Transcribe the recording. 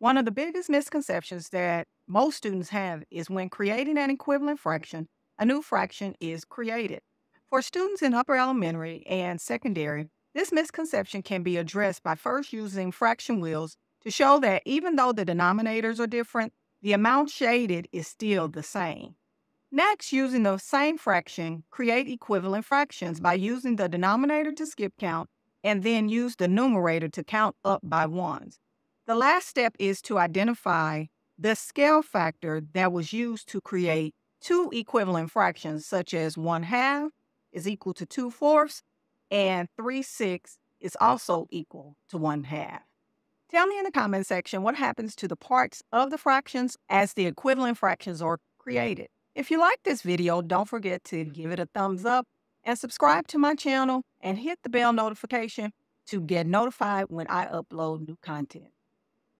One of the biggest misconceptions that most students have is when creating an equivalent fraction, a new fraction is created. For students in upper elementary and secondary, this misconception can be addressed by first using fraction wheels to show that even though the denominators are different, the amount shaded is still the same. Next, using the same fraction, create equivalent fractions by using the denominator to skip count and then use the numerator to count up by ones. The last step is to identify the scale factor that was used to create two equivalent fractions, such as 1 half is equal to 2 fourths, and 3 sixths is also equal to 1 half. Tell me in the comment section what happens to the parts of the fractions as the equivalent fractions are created. If you like this video, don't forget to give it a thumbs up and subscribe to my channel and hit the bell notification to get notified when I upload new content.